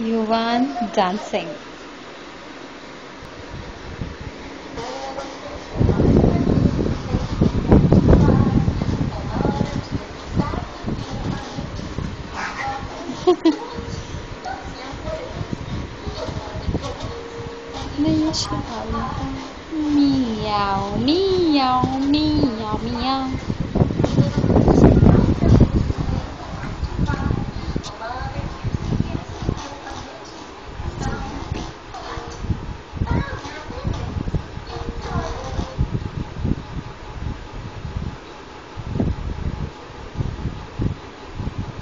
Yuvan dancing. Meow.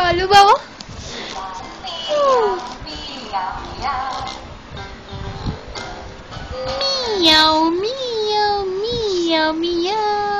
Olha o baú. Miau, miau, miau, miau.